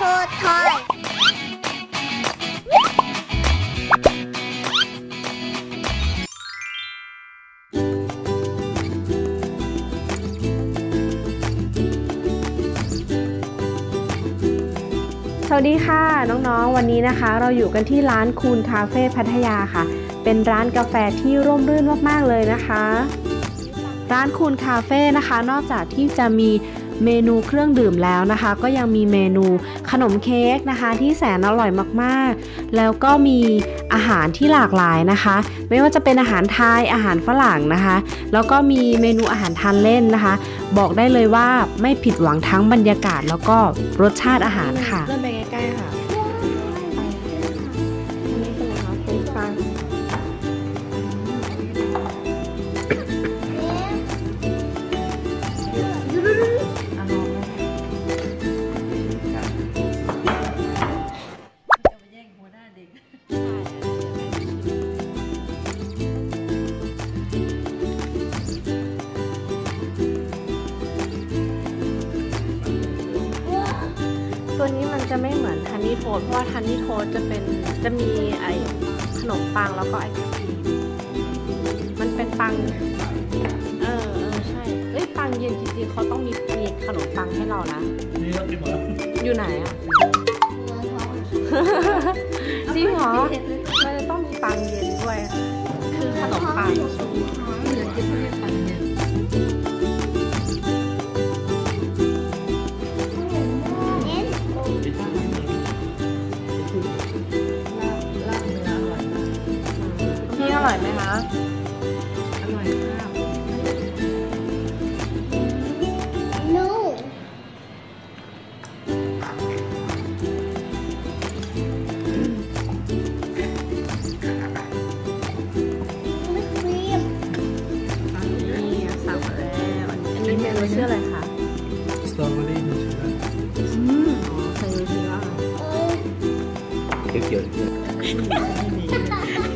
ทูทอยสวัสดีค่ะน้องๆ วันนี้นะคะ เราอยู่กันที่ร้านคูนคาเฟ่พัทยาค่ะ เป็นร้านกาแฟที่ร่มรื่นมากๆเลยนะคะ ร้านคูนคาเฟ่นะคะ นอกจากที่จะมีเมนูเครื่องดื่มแล้วนะคะ ก็ยังมีเมนู ขนมเค้กนะคะที่แสนอร่อยมากๆ แล้วก็มีอาหารที่หลากหลายนะคะ ไม่ว่าจะเป็นอาหารไทยอาหารฝรั่งนะคะ แล้วก็มีเมนูอาหารทานเล่นนะคะ บอกได้เลยว่าไม่ผิดหวังทั้งบรรยากาศแล้วก็รสชาติอาหารค่ะ ตัวนี้มันจะไม่เหมือนทันนี่โทสต์เพราะว่าทันนี่โทสต์จะเป็นจะมีไอขนมปังแล้วก็ไอศครีมมันเป็นปัง เออเออใช่เอ้ยปังเย็นจริงๆเขาต้องมีมีขนมปังให้เรานะ นี่ก็กินหมดแล้วอยู่ไหนอะจริงเหรอมันจะต้องมีปังเย็นด้วยค่ะคือขนมปัง ร่อยไหมคะ อร่อยมากนูวิปครีมนี่สั่งมาแล้วอันนี้อันนี้เมนูชื่ออะไรคะ สตรอเบอรี่นูเทลล่าอืมอ๋อใส่ยูชิว่าเออ เขียวๆ